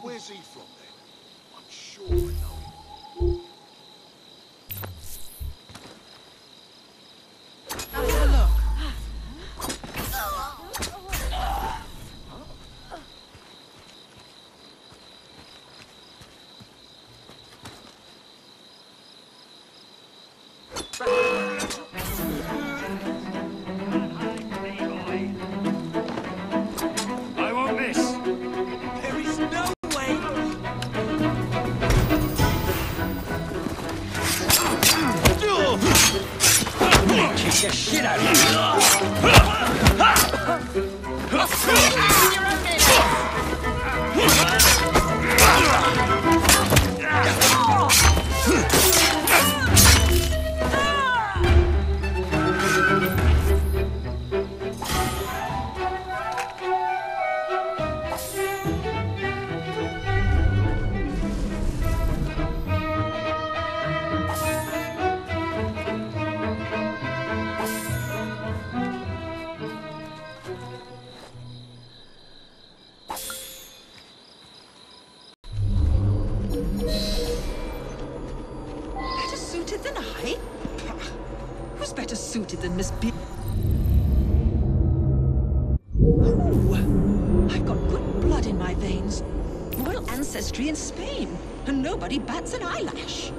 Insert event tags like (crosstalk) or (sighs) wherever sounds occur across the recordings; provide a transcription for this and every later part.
Where's he from then? I'm sure the shit out of you. Than I? (sighs) Who's better suited than Miss Be- Oh, I've got good blood in my veins. Royal ancestry in Spain, and nobody bats an eyelash.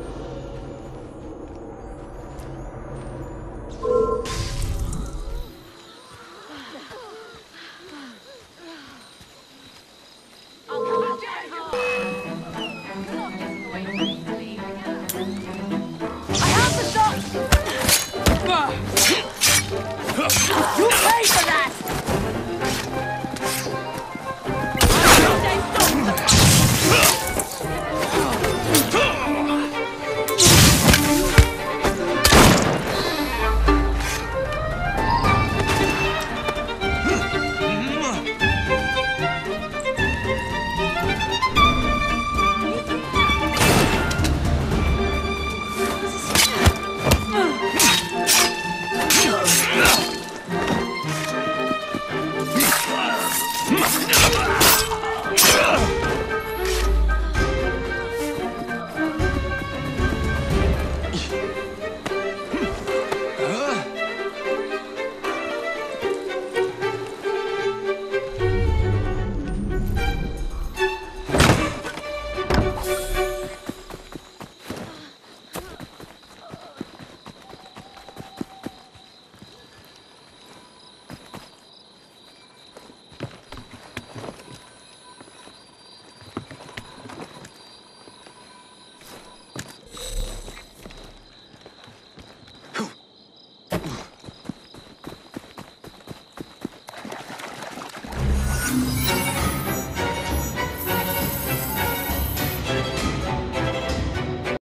You pay for that! Must